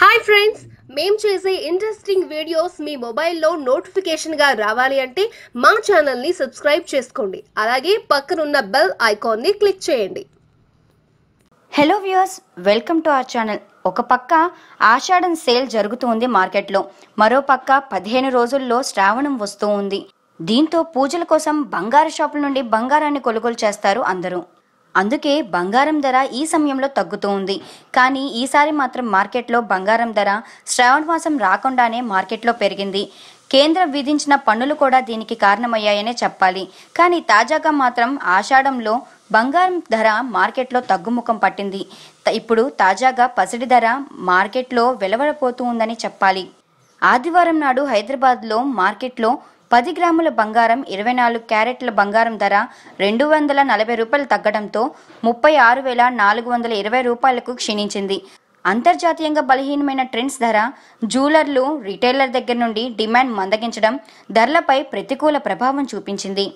Hi friends మేము చేసే interesting videos మీ మొబైల్లో నోటిఫికేషన్గా రావాలి అంటే మా ఛానల్ని సబ్స్క్రైబ్ చేసుకోండి. అలాగే పక్కనున్న బెల్ ఐకాన్ని క్లిక్ చేయండి. Hello viewers welcome to our channel ఒక పక్క ఆషాఢం సేల్ జరుగుతూ ఉంది మార్కెట్లో. మరో పక్క పదిహేను రోజుల్లో శ్రావణం వస్తూ ఉంది దీంతో పూజల కోసం బంగారు షాపుల నుండి బంగారాన్ని కొనుగోలు చేస్తారు అందరూ. అందుకే బంగారం ధర ఈ సమయంలో తగ్గుతూ ఉంది. కానీ ఈసారి మాత్రం మార్కెట్లో బంగారం ధర శ్రావణ మాసం రాకుండానే మార్కెట్లో పెరిగింది. కేంద్రం విధించిన పన్నులు కూడా దీనికి కారణమయ్యాయనే చెప్పాలి. కానీ తాజాగా మాత్రం ఆషాఢంలో బంగారం ధర మార్కెట్లో తగ్గుముఖం పట్టింది. ఇప్పుడు తాజాగా పసిడి ధర మార్కెట్లో వెలువడపోతూ ఉందని చెప్పాలి. ఆదివారం నాడు హైదరాబాద్లో మార్కెట్లో పది గ్రాముల బంగారం ఇరవై నాలుగు క్యారెట్ల బంగారం ధర రెండు వందల నలభై రూపాయలు తగ్గడంతో ముప్పై ఆరు వేల నాలుగు వందల ఇరవై రూపాయలకు క్షీణించింది. అంతర్జాతీయంగా బలహీనమైన ట్రెండ్స్ ధర జూలర్లు రిటైలర్ దగ్గర నుండి డిమాండ్ మందగించడం ధరలపై ప్రతికూల ప్రభావం చూపించింది.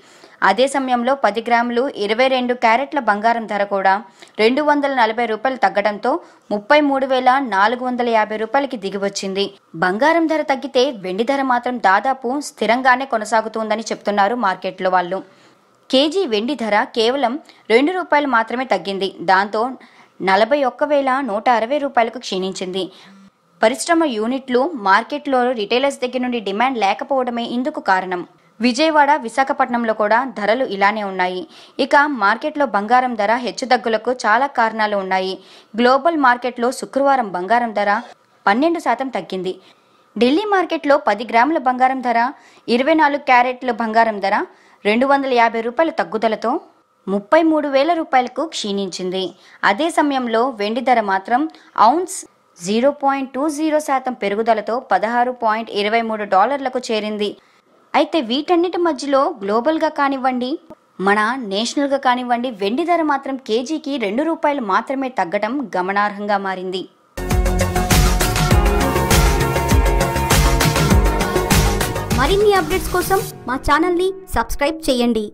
అదే సమయంలో పది గ్రాములు ఇరవై రెండు క్యారెట్ల బంగారం ధర కూడా రెండు వందల నలభై రూపాయలు తగ్గడంతో ముప్పై మూడు వేల నాలుగు వందల యాభై రూపాయలకి దిగివచ్చింది. బంగారం ధర తగ్గితే వెండి ధర మాత్రం దాదాపు స్థిరంగానే కొనసాగుతుందని చెప్తున్నారు మార్కెట్లో వాళ్ళు. కేజీ వెండి ధర కేవలం రెండు రూపాయలు మాత్రమే తగ్గింది. దాంతో నలభై ఒక్క వేల నూట అరవై రూపాయలకు క్షీణించింది. పరిశ్రమ యూనిట్లు మార్కెట్లో రిటైలర్స్ దగ్గర నుండి డిమాండ్ లేకపోవడమే ఇందుకు కారణం. విజయవాడ విశాఖపట్నంలో కూడా ధరలు ఇలానే ఉన్నాయి. ఇక మార్కెట్లో బంగారం ధర హెచ్చుతగ్గులకు చాలా కారణాలు ఉన్నాయి. గ్లోబల్ మార్కెట్లో శుక్రవారం బంగారం ధర పన్నెండు శాతం తగ్గింది. ఢిల్లీ మార్కెట్లో పది గ్రాముల బంగారం ధర ఇరవై నాలుగు క్యారెట్ల బంగారం ధర రెండు వందల యాభై రూపాయల తగ్గుదలతో ముప్పై మూడు వేల రూపాయలకు క్షీణించింది. అదే సమయంలో వెండి ధర మాత్రం ounce zero point two zero శాతం పెరుగుదలతో పదహారు పాయింట్ ఇరవై మూడు డాలర్లకు చేరింది. అయితే వీటన్నిటి మధ్యలో గ్లోబల్గా కానివ్వండి మన నేషనల్గా కానివ్వండి వెండి ధర మాత్రం కేజీకి రెండు రూపాయలు మాత్రమే తగ్గడం గమనార్హంగా మారింది. మరిన్ని అప్డేట్స్ కోసం మా ఛానల్ని సబ్స్క్రైబ్ చేయండి.